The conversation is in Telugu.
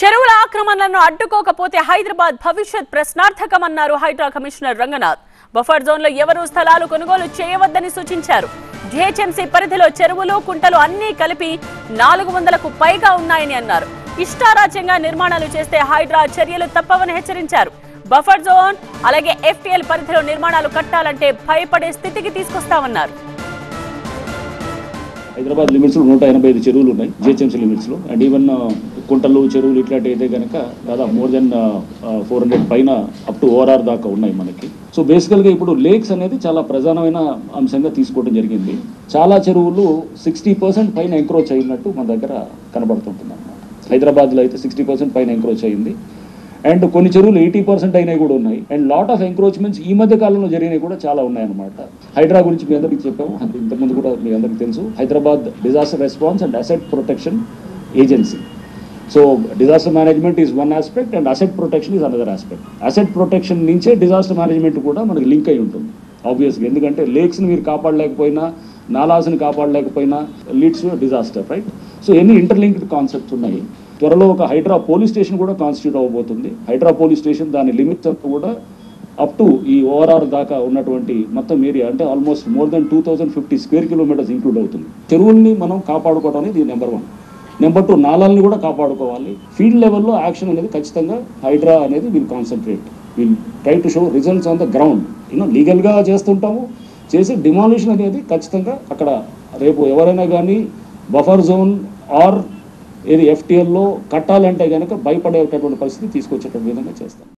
చెరువుల ఆక్రమణలను అడ్డుకోకపోతే హైదరాబాద్ భవిష్యత్ ప్రశ్నార్థకమన్నారు హైడ్రా కమిషనర్ రంగనాథ్. బఫర్ జోన్లో ఎవరూ స్థలాలు కొనుగోలు చేయవద్దని సూచించారు. జిహెచ్ఎంసీ పరిధిలో చెరువులు కుంటలు అన్నీ కలిపి నాలుగు వందలకు పైగా ఉన్నాయని అన్నారు. ఇష్టారాజ్యంగా నిర్మాణాలు చేస్తే హైడ్రా చర్యలు తప్పవని హెచ్చరించారు. బఫర్ జోన్ అలాగే ఎఫ్టీఎల్ పరిధిలో నిర్మాణాలు కట్టాలంటే భయపడే స్థితికి తీసుకొస్తామన్నారు. హైదరాబాద్ లిమిట్స్లో నూట ఎనభై ఐదు చెరువులు ఉన్నాయి జిహెచ్ఎంసీ లిమిట్స్లో అండ్ ఈవెన్ కుంటలు చెరువులు ఇట్లాంటి అయితే కనుక దాదాపు మోర్ దెన్ ఫోర్ హండ్రెడ్ పైన అప్ టు ఓఆర్ఆర్ దాకా ఉన్నాయి మనకి. సో బేసికల్గా ఇప్పుడు లేక్స్ అనేది చాలా ప్రధానమైన అంశంగా తీసుకోవడం జరిగింది. చాలా చెరువులు సిక్స్టీ పర్సెంట్ పైన ఎంక్రోచ్ అయినట్టు మన దగ్గర కనబడుతుంటుంది అనమాట హైదరాబాద్లో అయితే సిక్స్టీ పర్సెంట్ పైన ఎంక్రోచ్ అయింది. అండ్ కొన్ని చెరువులు ఎయిటీ పర్సెంట్ అయినవి కూడా ఉన్నాయి. అండ్ లాట్ ఆఫ్ ఎంక్రోచ్మెంట్స్ ఈ మధ్య కాలంలో జరిగినవి కూడా చాలా ఉన్నాయన్నమాట. హైడ్రా గురించి మీ అందరికీ చెప్పాము. ఇంతకుముందు కూడా మీ అందరికీ తెలుసు. Hyderabad disaster response and asset protection agency so disaster management is one aspect and asset protection is another aspect asset protection నుంచే డిజాస్టర్ మేనేజ్మెంట్ కూడా మనకి లింక్ అయి ఉంటుంది. ఆబ్వియస్గా ఎందుకంటే లేక్స్ని మీరు కాపాడలేకపోయినా నాలాస్ని కాపాడలేకపోయినా లీడ్స్ డిజాస్టర్ రైట్ సో ఎన్ని ఇంటర్లింక్డ్ కాన్సెప్ట్స్ ఉన్నాయి? త్వరలో ఒక హైడ్రా పోలీస్ స్టేషన్ కూడా కాన్స్టిట్యూట్ అవ్వబోతుంది. హైడ్రా పోలీస్ స్టేషన్ దాని లిమిట్స్ కూడా అప్ టు ఈ ఓఆర్ఆర్ దాకా ఉన్నటువంటి మొత్తం ఏరియా అంటే almost more than two thousand fifty square kilometers include అవుతుంది. చెరువుల్ని మనం కాపాడుకోవడం అనేది నెంబర్ వన్ నెంబర్ టూ నాలాల్ని కూడా కాపాడుకోవాలి. ఫీల్డ్ లెవెల్లో యాక్షన్ అనేది ఖచ్చితంగా హైడ్రా అనేది will concentrate. Will try to show results on the ground. You know లీగల్గా చేస్తుంటాము. చేసి డిమాలిషన్ అనేది ఖచ్చితంగా అక్కడ రేపు ఎవరైనా కానీ బఫర్ జోన్ ఆర్ ఏది ఎఫ్టీఎల్లో కట్టాలంటే కనుక భయపడేటటువంటి పరిస్థితి తీసుకొచ్చేటువంటి విధంగా చేస్తాం.